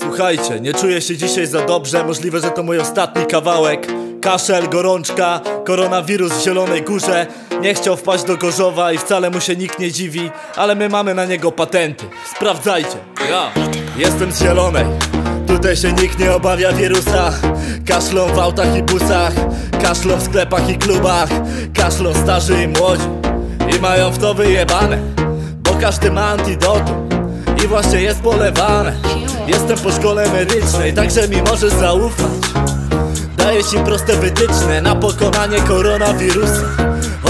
Słuchajcie, nie czuję się dzisiaj za dobrze, możliwe, że to mój ostatni kawałek. Kaszel, gorączka, koronawirus w Zielonej Górze. Nie chciał wpaść do Gorzowa i wcale mu się nikt nie dziwi Ale my mamy na niego patenty, sprawdzajcie. Ja jestem z Zielonej. Tutaj się nikt nie obawia wirusa. Kaszlą w autach i busach Kaszlą w sklepach i klubach Kaszlą starzy i młodzi. I mają w to wyjebane Bo każdy ma antidotum I właśnie jest polewane Jestem po szkole medycznej Także mi możesz zaufać. Daję ci proste wytyczne Na pokonanie koronawirusa.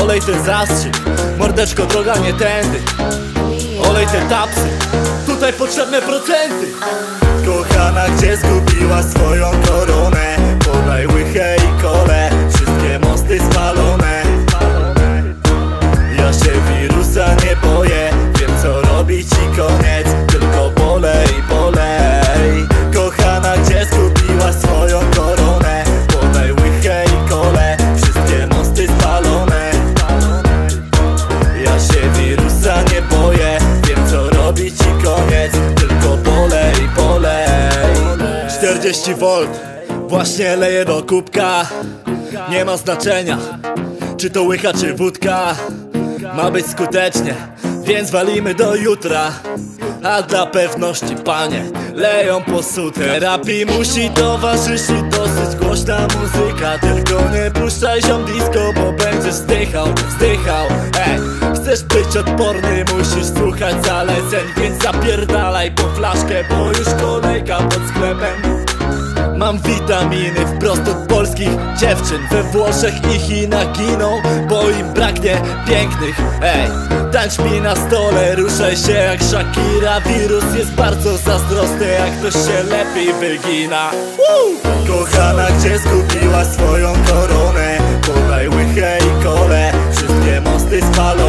Olej ten zastrzyk Mordeczko droga nie tędy. Olej te tapsy Tutaj potrzebne procenty. Kochana, gdzie zgubiła swoją koronę? Podaj łychę i kole Wszystkie mosty spalone. Ja się wirusa nie boję Wiem co robi ci koniec koniec Tylko polej, polej. 40 V Właśnie leję do kubka. Nie ma znaczenia Czy to łycha czy wódka. Ma być skutecznie Więc walimy do jutra. A dla pewności, panie, leją posud Terapii musi towarzyszyć dosyć głośna muzyka. Tylko nie puszczaj się disco, bo będziesz zdychał, zdychał. Ej, chcesz być odporny, musisz słuchać zaleceń Więc zapierdalaj po flaszkę, bo już kolejka pod sklepem Mam witaminy wprost od polskich dziewczyn We Włoszech i Chinach giną, bo im braknie pięknych Ej, tańcz mi na stole, ruszaj się jak Shakira Wirus jest bardzo zazdrosny, jak ktoś się lepiej wygina Woo! Kochana, gdzie zgubiła swoją koronę? Podaj łychę i kole, wszystkie mosty spalone